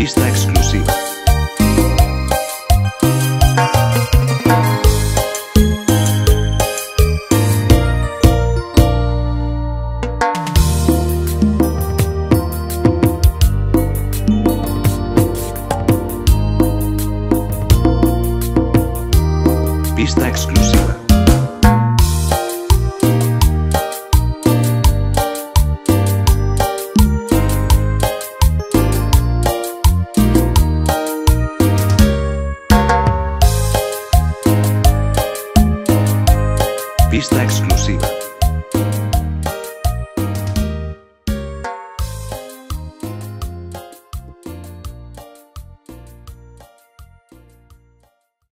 Pista exclusiva. Pista exclusiva. Vista exclusiva.